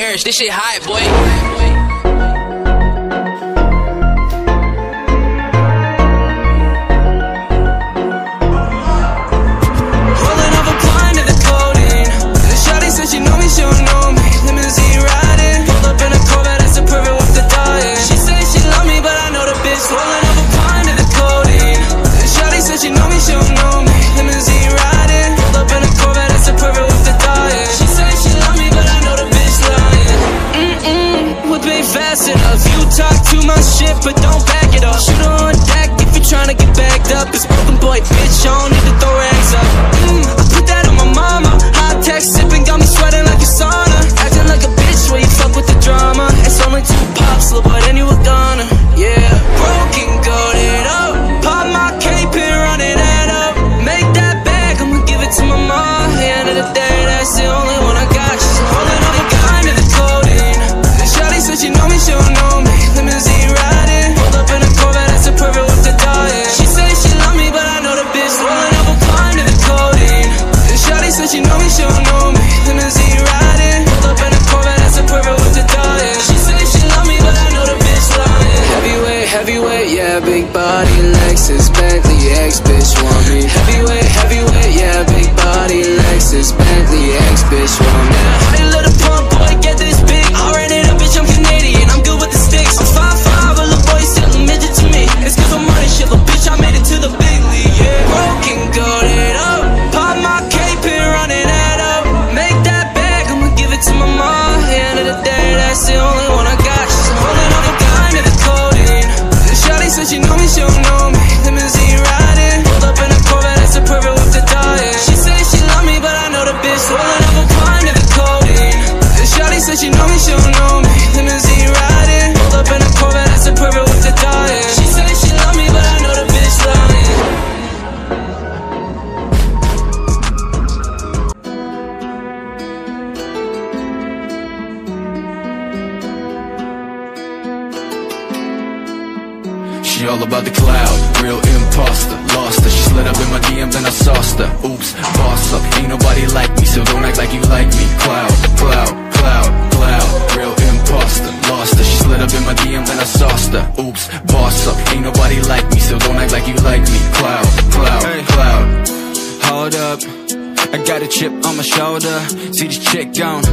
Paris, this shit hot, boy. Whip ain't fast enough. You talk too much shit, but don't back it up. Shoot on deck if you're tryna get backed up. It's broken boy, bitch, I don't need to throw rags up. Mm, I put that on my mama. Know me, she all about the cloud, real imposter, lost her. She slid up in my DM, then I sauced her. Oops, boss up, ain't nobody like me, so don't act like you like me. Cloud, cloud, cloud, cloud, real imposter, lost her. She slid up in my DM, then I sauced her. Oops, boss up, ain't nobody like me, so don't act like you like me. Cloud, cloud, Hey. cloud. Hold up, I got a chip on my shoulder. See this chick gone,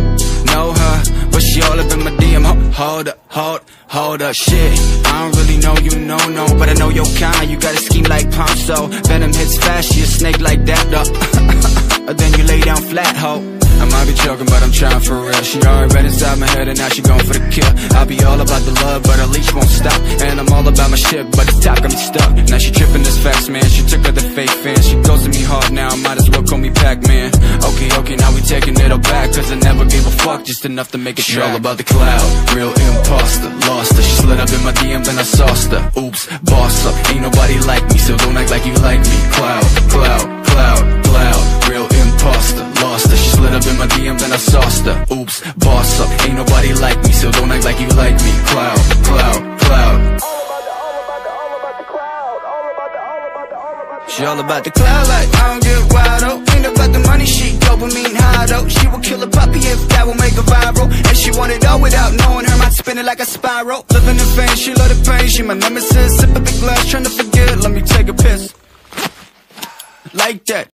know her, but she all up in my DM. Ho- Hold up, hold, hold up, shit. I don't really know you, no, no, but I know your kind. You got a scheme like Ponzi. Venom hits fast, she a snake like that, though. then you lay down flat, ho. I might be joking, but I'm trying for real. She already been inside my head, and now she going for the kill. I'll be all about the love, but her leash won't stop. And I'm all about my shit, but the top got me stuck. Now she tripping this fast, man. She took her the fake fans. She goes to me hard now, I might as well call me Pac-Man. Okay, okay, now we taking it all back. Cause I never gave a fuck, just enough to make it She track. all about the cloud, real imposter, lost her. She slid up in my DM, then I sauced her. Oops, boss up, ain't nobody like me, so don't act like you like me. She all about the cloud like I don't get wild oh. Ain't about the money, she dopamine high though. She will kill a puppy if that will make her viral. And she want it all without knowing her mind spinning like a spiral. Living in pain, she love the pain. She my nemesis. Sip a big glass, trying to forget. Let me take a piss. Like that.